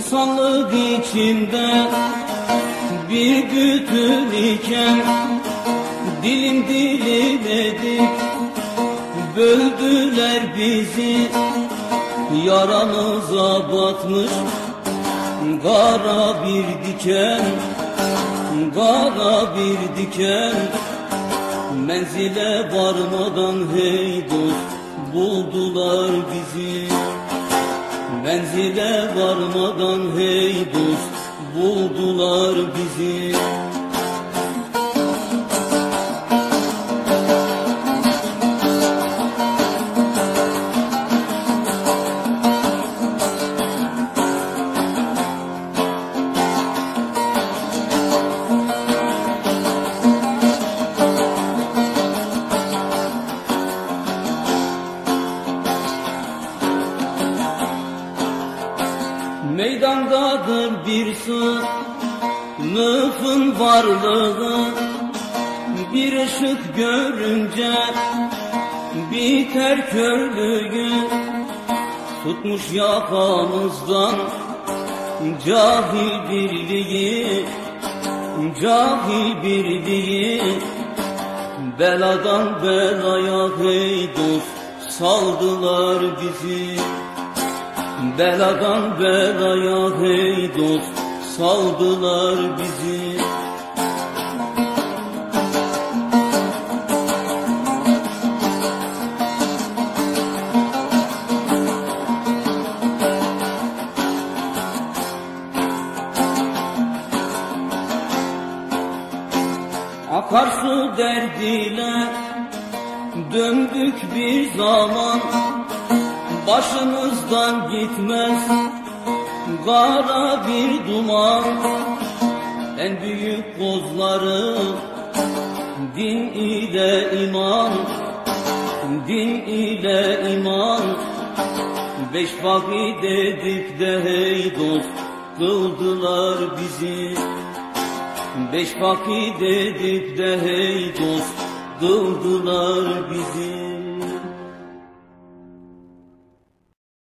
Düşmanlık içinde bir bütün iken Dilim dilim edip böldüler bizi Yaramıza batmış. Kara bir diken Kara bir diken. Menzile varmadan hey dost buldular bizi Menzile varmadan hey dost buldular bizi Meydandadır bir sınıfın varlığı. Bir ışık görünce biter körlüğü. Tutmuş yakamızdan cahil birliği Cahil birliği. Beladan belaya hey dost saldılar bizi Beladan belaya hey dost saldılar bizi. Akarsu derdiyle döndük bir zaman Başımızdan gitmez. Kara bir duman En büyük kozları din ile iman Din ile iman. Beş vakit edip de hey dost kıldılar bizi. Beş vakit edip de hey dost kıldılar bizi